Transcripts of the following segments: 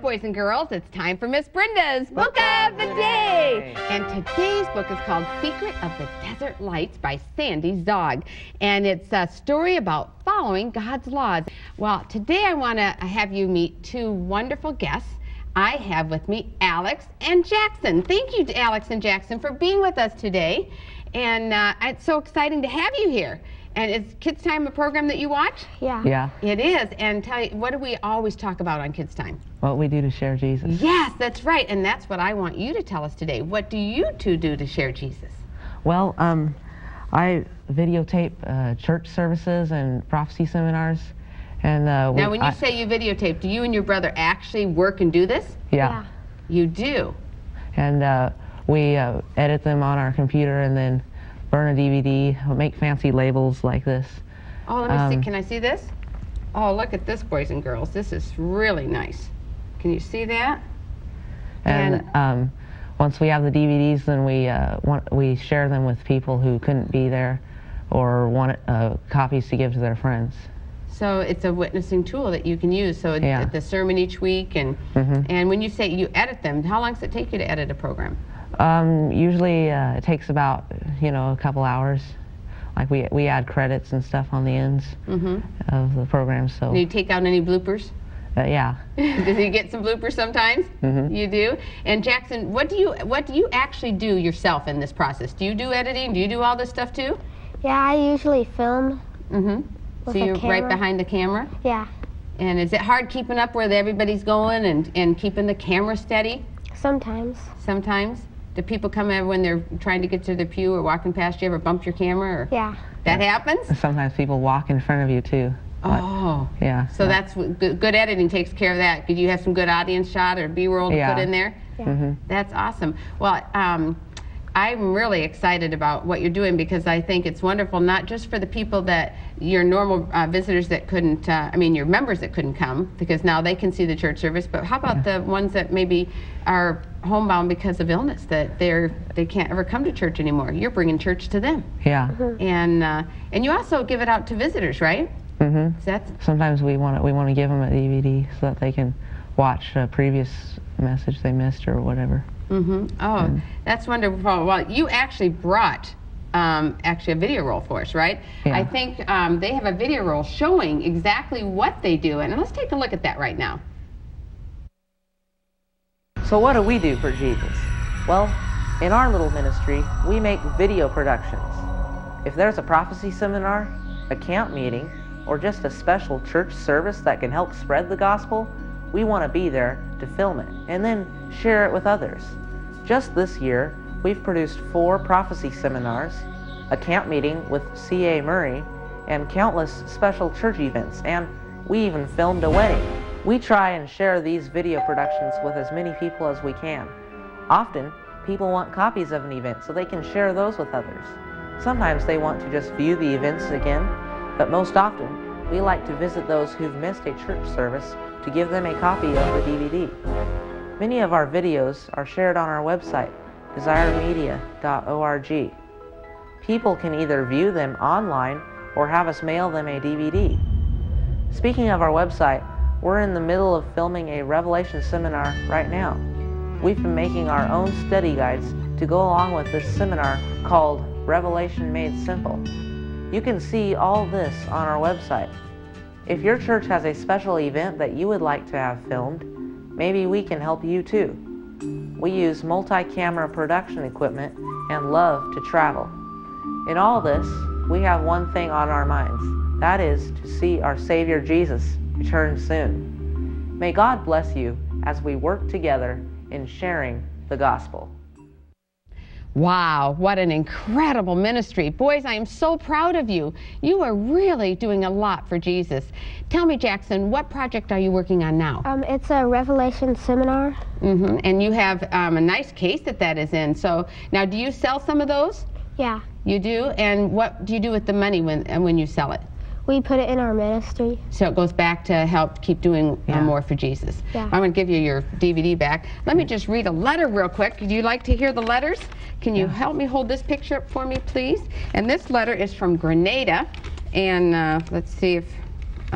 boys and girls, it's time for Miss Brenda's Book of the Day. And today's book is called Secret of the Desert Lights by Sandy Zaugg. And it's a story about following God's laws. Well, today I want to have you meet two wonderful guests. I have with me Alex and Jackson. Thank you to Alex and Jackson for being with us today. And uh, it's so exciting to have you here. And is Kids Time a program that you watch? Yeah. Yeah, It is. And tell you, what do we always talk about on Kids Time? what we do to share Jesus. Yes, that's right. And that's what I want you to tell us today. What do you two do to share Jesus? Well, um, I videotape uh, church services and prophecy seminars. And uh, we, Now, when you I- say you videotape, do you and your brother actually work and do this? yeah, You do. and uh, we uh, edit them on our computer and then burn a DVD, make fancy labels like this. Oh, let me see. Um, Can I see this? Oh, look at this, boys and girls. This is really nice. Can you see that? And And- um, once we have the DVDs, then we uh, want, we share them with people who couldn't be there, or want uh, copies to give to their friends. So it's a witnessing tool that you can use. So Yeah. the sermon each week, and Mhm. and when you say you edit them, how long does it take you to edit a program? Um, usually uh, it takes about you know a couple hours. Like we we add credits and stuff on the ends Mm-hmm. of the program. So Do you take out any bloopers? uh, yeah, Does he get some bloopers sometimes? Mhm. You do. And Jackson, what do you what do you actually do yourself in this process? Do you do editing? Do you do all this stuff too? Yeah, I usually film. Mm-hmm. So you're right behind the camera. Yeah. And is it hard keeping up where everybody's going and and keeping the camera steady? Sometimes. Sometimes. Do people come in when they're trying to get to their pew or walking past you ever bump your camera or Yeah. that happens? sometimes people walk in front of you too. Like, Oh. yeah. So that's good, good editing takes care of that. Could you have some good audience shot or B-roll to Yeah. put in there? Yeah. hmm That's awesome. Well, um, I'm really excited about what you're doing because I think it's wonderful, not just for the people that your normal uh, visitors that couldn't, uh, I mean, your members that couldn't come because now they can see the church service, but how about the ones that maybe are homebound because of illness that they're they can't ever come to church anymore? You're bringing church to them, Yeah. and uh, and you also give it out to visitors, right? Mm-hmm. So that's Sometimes we want to we want to give them a DVD so that they can watch a previous message they missed or whatever. hmm Oh, that's wonderful. Well, you actually brought um, actually a video roll for us, right? Yeah. I think um, they have a video roll showing exactly what they do, and let's take a look at that right now. So what do we do for Jesus? Well, in our little ministry, we make video productions. If there's a prophecy seminar, a camp meeting, or just a special church service that can help spread the gospel, we want to be there to film it and then share it with others. Just this year, we've produced four prophecy seminars, a camp meeting with C.A. Murray, and countless special church events, and we even filmed a wedding. We try and share these video productions with as many people as we can. Often, people want copies of an event so they can share those with others. Sometimes they want to just view the events again, but most often, we like to visit those who've missed a church service to give them a copy of the DVD. Many of our videos are shared on our website, desiremedia.org. People can either view them online or have us mail them a DVD. Speaking of our website, we're in the middle of filming a Revelation seminar right now. We've been making our own study guides to go along with this seminar called Revelation Made Simple. You can see all this on our website. If your church has a special event that you would like to have filmed, maybe we can help you too. We use multi-camera production equipment and love to travel. In all this, we have one thing on our minds. That is to see our Savior Jesus return soon. May God bless you as we work together in sharing the gospel. Wow, what an incredible ministry. Boys, I am so proud of you. You are really doing a lot for Jesus. Tell me, Jackson, what project are you working on now? Um, it's a Revelation seminar. Mm-hmm. And you have um, a nice case that that is in. So now, do you sell some of those? Yeah. You do? And what do you do with the money when, uh, when you sell it? We put it in our ministry. So it goes back to help keep doing uh, Yeah. more for Jesus. Yeah. I'm going to give you your DVD back. Let me just read a letter real quick. Do you like to hear the letters? Can you help me hold this picture up for me, please? And this letter is from Grenada. And uh, let's see if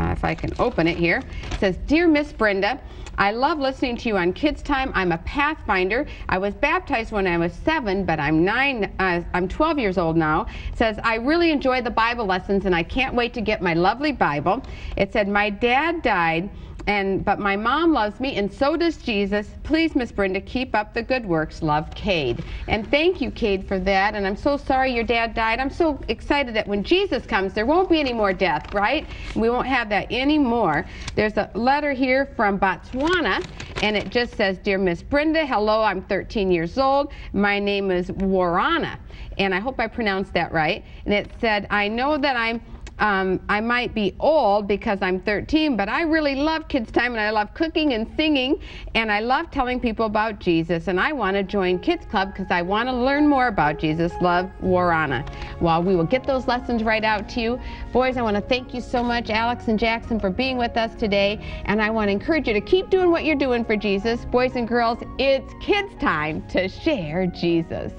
uh, if I can open it here. It says, Dear Miss Brenda, I love listening to you on Kids Time. I'm a Pathfinder. I was baptized when I was seven, but I'm nine. Uh, I'm 12 years old now. It says I really enjoy the Bible lessons, and I can't wait to get my lovely Bible. It said my dad died and but my mom loves me and so does Jesus. Please, Miss Brenda, keep up the good works. Love, Cade. And thank you, Cade, for that. And I'm so sorry your dad died. I'm so excited that when Jesus comes, there won't be any more death, right? We won't have that anymore. There's a letter here from Botswana, and it just says, Dear Miss Brenda, hello, I'm 13 years old. My name is Warana, and I hope I pronounced that right. And it said, I know that I'm um, I might be old because I'm 13, but I really love Kids Time and I love cooking and singing and I love telling people about Jesus and I want to join Kids Club because I want to learn more about Jesus. Love, Warana. Well, we will get those lessons right out to you. Boys, I want to thank you so much, Alex and Jackson, for being with us today and I want to encourage you to keep doing what you're doing for Jesus. Boys and girls, it's Kids Time to share Jesus.